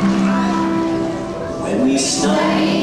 When we stumble.